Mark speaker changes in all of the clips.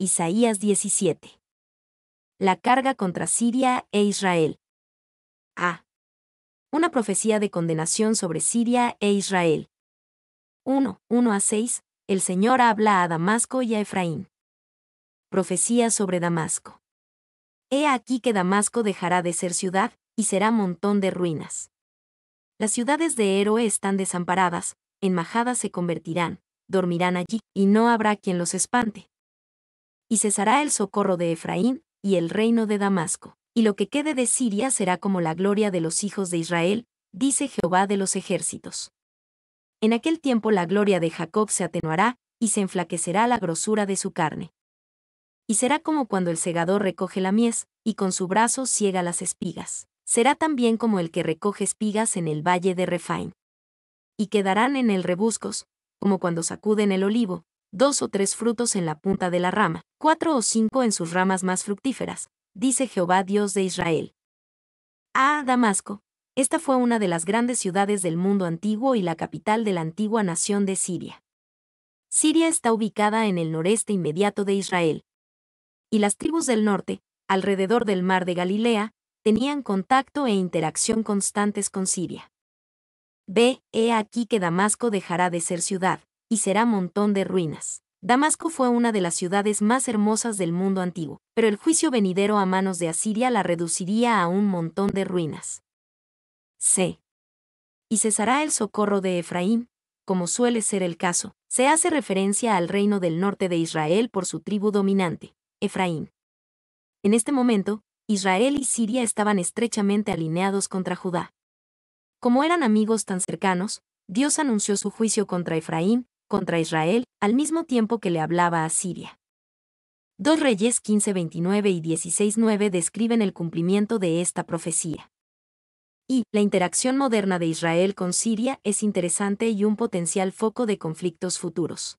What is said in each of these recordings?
Speaker 1: Isaías 17. La carga contra Siria e Israel. A. Una profecía de condenación sobre Siria e Israel. 1. 1 a 6. El Señor habla a Damasco y a Efraín. Profecía sobre Damasco. He aquí que Damasco dejará de ser ciudad, y será montón de ruinas. Las ciudades de Héroe están desamparadas, en majadas se convertirán, dormirán allí, y no habrá quien los espante y cesará el socorro de Efraín, y el reino de Damasco. Y lo que quede de Siria será como la gloria de los hijos de Israel, dice Jehová de los ejércitos. En aquel tiempo la gloria de Jacob se atenuará, y se enflaquecerá la grosura de su carne. Y será como cuando el segador recoge la mies, y con su brazo ciega las espigas. Será también como el que recoge espigas en el valle de Refaim. Y quedarán en el rebuscos, como cuando sacuden el olivo, dos o tres frutos en la punta de la rama, cuatro o cinco en sus ramas más fructíferas, dice Jehová Dios de Israel. Ah, Damasco, esta fue una de las grandes ciudades del mundo antiguo y la capital de la antigua nación de Siria. Siria está ubicada en el noreste inmediato de Israel. Y las tribus del norte, alrededor del mar de Galilea, tenían contacto e interacción constantes con Siria. Ve, he aquí que Damasco dejará de ser ciudad, y será montón de ruinas. Damasco fue una de las ciudades más hermosas del mundo antiguo, pero el juicio venidero a manos de Asiria la reduciría a un montón de ruinas. C. Y cesará el socorro de Efraín, como suele ser el caso, se hace referencia al reino del norte de Israel por su tribu dominante, Efraín. En este momento, Israel y Siria estaban estrechamente alineados contra Judá. Como eran amigos tan cercanos, Dios anunció su juicio contra Efraín, contra Israel, al mismo tiempo que le hablaba a Siria. Dos Reyes 15:29 y 16:9 describen el cumplimiento de esta profecía. Y, la interacción moderna de Israel con Siria es interesante y un potencial foco de conflictos futuros.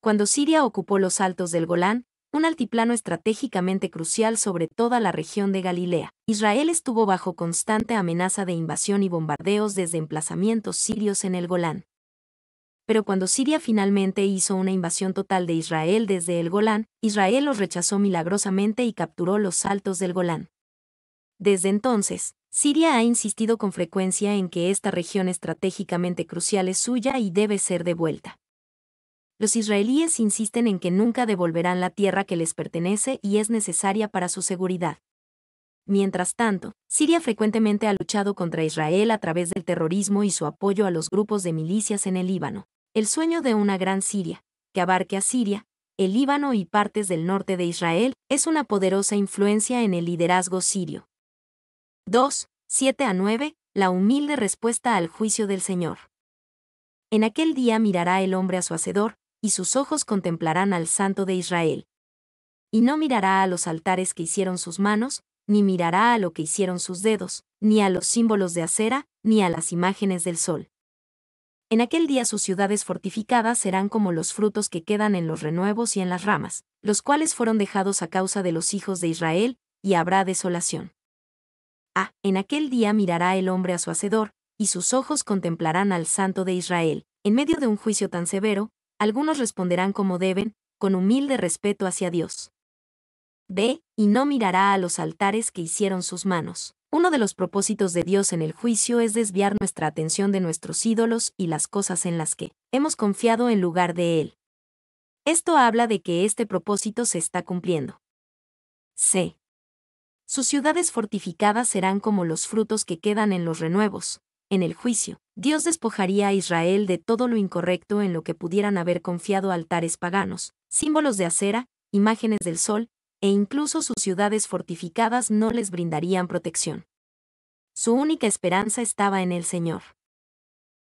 Speaker 1: Cuando Siria ocupó los altos del Golán, un altiplano estratégicamente crucial sobre toda la región de Galilea, Israel estuvo bajo constante amenaza de invasión y bombardeos desde emplazamientos sirios en el Golán pero cuando Siria finalmente hizo una invasión total de Israel desde el Golán, Israel los rechazó milagrosamente y capturó los altos del Golán. Desde entonces, Siria ha insistido con frecuencia en que esta región estratégicamente crucial es suya y debe ser devuelta. Los israelíes insisten en que nunca devolverán la tierra que les pertenece y es necesaria para su seguridad. Mientras tanto, Siria frecuentemente ha luchado contra Israel a través del terrorismo y su apoyo a los grupos de milicias en el Líbano. El sueño de una gran Siria, que abarque a Siria, el Líbano y partes del norte de Israel, es una poderosa influencia en el liderazgo sirio. 2. 7 a 9. La humilde respuesta al juicio del Señor. En aquel día mirará el hombre a su hacedor, y sus ojos contemplarán al Santo de Israel. Y no mirará a los altares que hicieron sus manos, ni mirará a lo que hicieron sus dedos, ni a los símbolos de acera, ni a las imágenes del sol. En aquel día sus ciudades fortificadas serán como los frutos que quedan en los renuevos y en las ramas, los cuales fueron dejados a causa de los hijos de Israel, y habrá desolación. Ah, en aquel día mirará el hombre a su hacedor, y sus ojos contemplarán al Santo de Israel. En medio de un juicio tan severo, algunos responderán como deben, con humilde respeto hacia Dios. Ve, y no mirará a los altares que hicieron sus manos. Uno de los propósitos de Dios en el juicio es desviar nuestra atención de nuestros ídolos y las cosas en las que hemos confiado en lugar de Él. Esto habla de que este propósito se está cumpliendo. C. Sus ciudades fortificadas serán como los frutos que quedan en los renuevos. En el juicio, Dios despojaría a Israel de todo lo incorrecto en lo que pudieran haber confiado altares paganos, símbolos de acera, imágenes del sol, e incluso sus ciudades fortificadas no les brindarían protección. Su única esperanza estaba en el Señor.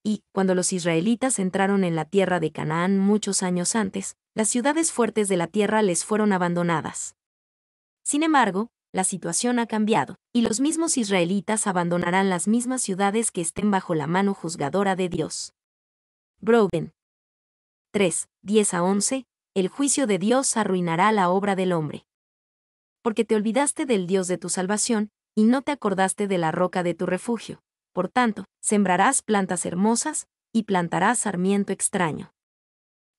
Speaker 1: Y, cuando los israelitas entraron en la tierra de Canaán muchos años antes, las ciudades fuertes de la tierra les fueron abandonadas. Sin embargo, la situación ha cambiado, y los mismos israelitas abandonarán las mismas ciudades que estén bajo la mano juzgadora de Dios. Broden. 3, 10 a 11, el juicio de Dios arruinará la obra del hombre porque te olvidaste del Dios de tu salvación, y no te acordaste de la roca de tu refugio. Por tanto, sembrarás plantas hermosas, y plantarás sarmiento extraño.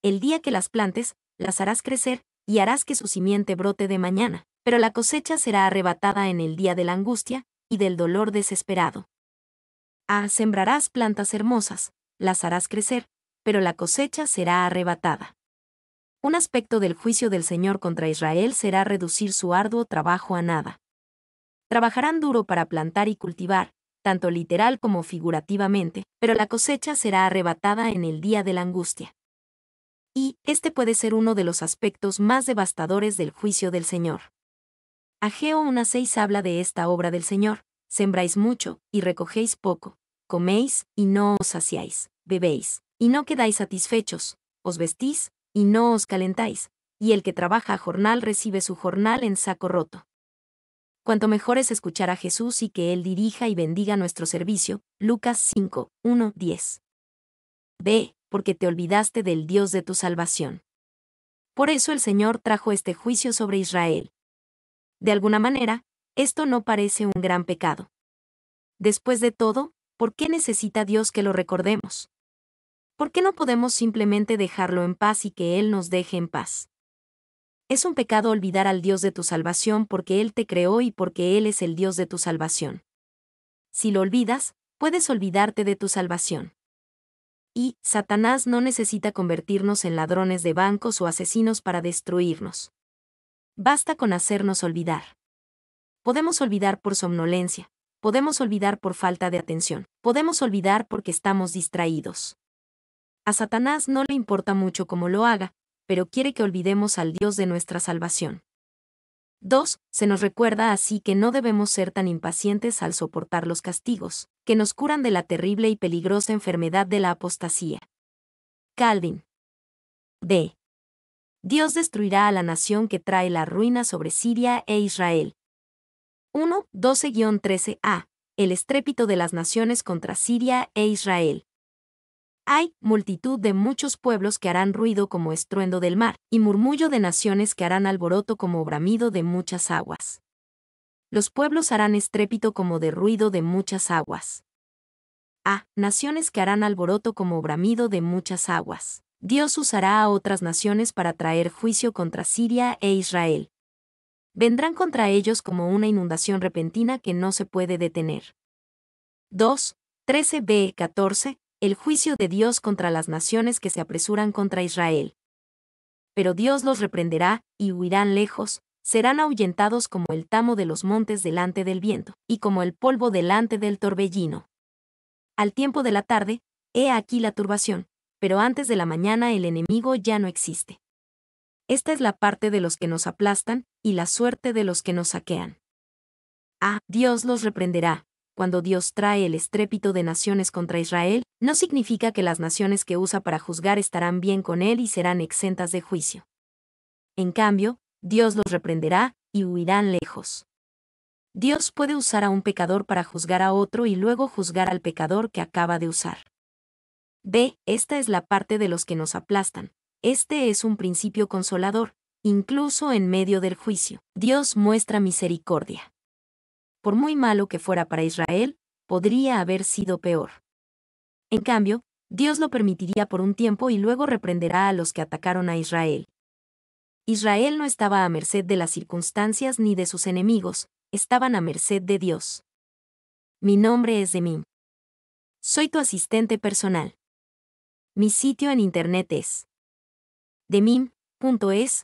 Speaker 1: El día que las plantes, las harás crecer, y harás que su simiente brote de mañana, pero la cosecha será arrebatada en el día de la angustia y del dolor desesperado. Ah, sembrarás plantas hermosas, las harás crecer, pero la cosecha será arrebatada. Un aspecto del juicio del Señor contra Israel será reducir su arduo trabajo a nada. Trabajarán duro para plantar y cultivar, tanto literal como figurativamente, pero la cosecha será arrebatada en el día de la angustia. Y este puede ser uno de los aspectos más devastadores del juicio del Señor. Ageo 1.6 habla de esta obra del Señor, sembráis mucho, y recogéis poco, coméis, y no os saciáis, bebéis, y no quedáis satisfechos, os vestís, y no os calentáis, y el que trabaja a jornal recibe su jornal en saco roto. Cuanto mejor es escuchar a Jesús y que Él dirija y bendiga nuestro servicio, Lucas 5, 1, 10. B. Porque te olvidaste del Dios de tu salvación. Por eso el Señor trajo este juicio sobre Israel. De alguna manera, esto no parece un gran pecado. Después de todo, ¿por qué necesita Dios que lo recordemos? ¿Por qué no podemos simplemente dejarlo en paz y que Él nos deje en paz? Es un pecado olvidar al Dios de tu salvación porque Él te creó y porque Él es el Dios de tu salvación. Si lo olvidas, puedes olvidarte de tu salvación. Y, Satanás no necesita convertirnos en ladrones de bancos o asesinos para destruirnos. Basta con hacernos olvidar. Podemos olvidar por somnolencia, podemos olvidar por falta de atención, podemos olvidar porque estamos distraídos. A Satanás no le importa mucho cómo lo haga, pero quiere que olvidemos al Dios de nuestra salvación. 2. Se nos recuerda así que no debemos ser tan impacientes al soportar los castigos, que nos curan de la terrible y peligrosa enfermedad de la apostasía. Calvin. D. Dios destruirá a la nación que trae la ruina sobre Siria e Israel, 1, 12-13a. El estrépito de las naciones contra Siria e Israel. Hay multitud de muchos pueblos que harán ruido como estruendo del mar, y murmullo de naciones que harán alboroto como bramido de muchas aguas. Los pueblos harán estrépito como de ruido de muchas aguas. A. Naciones que harán alboroto como bramido de muchas aguas. Dios usará a otras naciones para traer juicio contra Siria e Israel vendrán contra ellos como una inundación repentina que no se puede detener. 2. 13b 14. El juicio de Dios contra las naciones que se apresuran contra Israel. Pero Dios los reprenderá, y huirán lejos, serán ahuyentados como el tamo de los montes delante del viento, y como el polvo delante del torbellino. Al tiempo de la tarde, he aquí la turbación, pero antes de la mañana el enemigo ya no existe. Esta es la parte de los que nos aplastan, y la suerte de los que nos saquean. Ah, Dios los reprenderá. Cuando Dios trae el estrépito de naciones contra Israel, no significa que las naciones que usa para juzgar estarán bien con él y serán exentas de juicio. En cambio, Dios los reprenderá, y huirán lejos. Dios puede usar a un pecador para juzgar a otro y luego juzgar al pecador que acaba de usar. B. Esta es la parte de los que nos aplastan, este es un principio consolador, incluso en medio del juicio. Dios muestra misericordia. Por muy malo que fuera para Israel, podría haber sido peor. En cambio, Dios lo permitiría por un tiempo y luego reprenderá a los que atacaron a Israel. Israel no estaba a merced de las circunstancias ni de sus enemigos, estaban a merced de Dios. Mi nombre es Demim. Soy tu asistente personal. Mi sitio en internet es demim.es.tl